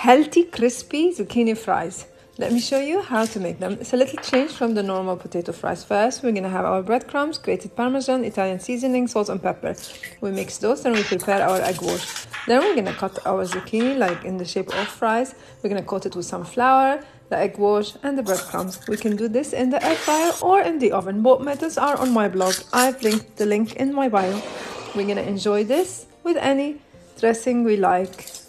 healthy crispy zucchini fries. Let me show you how to make them. It's a little change from the normal potato fries. First, we're gonna have our breadcrumbs, grated parmesan, Italian seasoning, salt and pepper. We mix those and we prepare our egg wash. Then we're gonna cut our zucchini like in the shape of fries. We're gonna coat it with some flour, the egg wash and the breadcrumbs. We can do this in the air fryer or in the oven. Both methods are on my blog. I've linked the link in my bio. We're gonna enjoy this with any dressing we like.